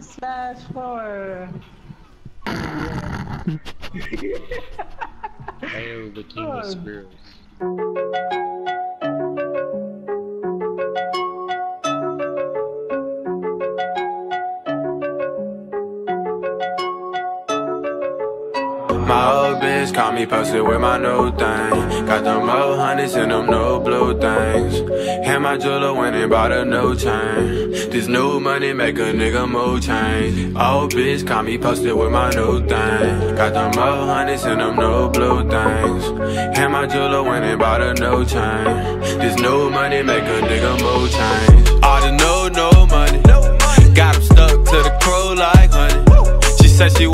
slash four. Hail the king of oh. spirits. My old bitch caught me posted with my new thing. Got them old hundreds and them no blue things. And my jeweler went and bought a new chain. This new money make a nigga move change. Old bitch caught me posted with my new thing. Got them old hundreds and them no blue things. And my jeweler went and bought a new chain. This new money make a nigga move change. All the no, no money. Got him stuck to the crow like honey. She said she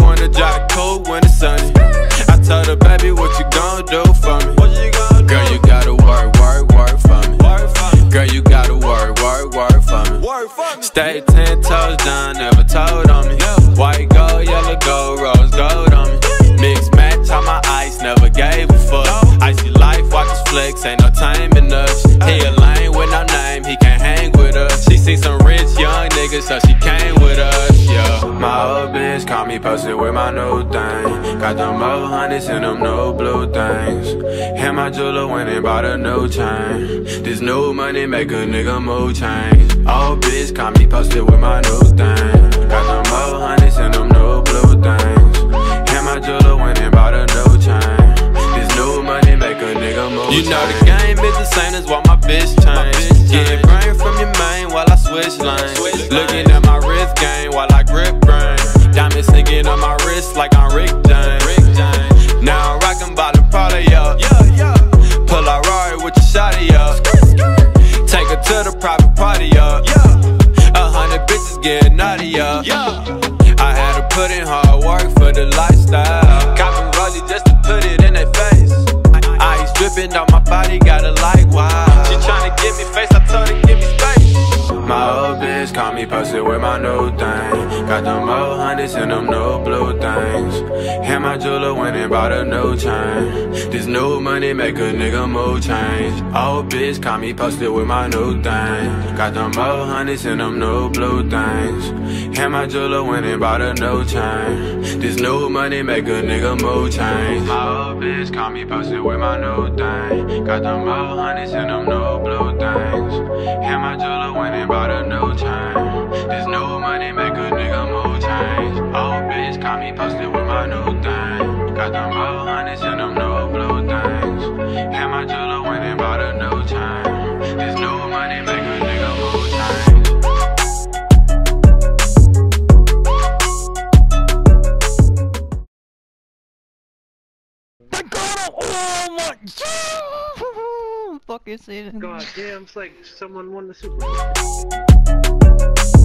down, never told on me. White gold, yellow gold, rose gold on me. Mix match on my ice, never gave a fuck. Icy life, watch us flex, ain't no time us. He a lame with no name, he can't hang with us. She see some rich young niggas, so she came with us, yeah. My old bitch caught me posted with my new thing. Got them old hundreds and them no blue things. And my jeweler went and bought a new chain. This new money make a nigga move change. Old bitch caught me posted with my new thing. Got them old hundreds and them no blue things. And my jeweler went and bought a new chain. This new money make a nigga move You know the game is the same as what my bitch changed. Getting brain from your main while I switch lanes. Looking naughty, yo. I had to put in hard work for the lifestyle. Copy Rosie just to put it in their face. Ice dripping on my body, got it like wow. She tryna give me face, I told her give me space. My bitch caught me posted with my new thing. Got them old hundreds and them no blue things. And my jeweler went and bought a new chain. This new money make a nigga move change. Old bitch caught me posted with my new thing. Got them old hundreds and them no blue things. And my jeweler went and bought a new chain. This new money make a nigga move change. My old bitch caught me posted with my new thing. Got them old hundreds and them no blue things. Jeweler bought a new chain. This new money make a nigga move change. Old bitch caught me posted with my new thing. Got them old hundreds and them no blue things. And my jeweler went and bought a new chain. This new money make a nigga move change. God! Oh my! Yeah! Fucking season. God damn, it's like someone won the Super Bowl.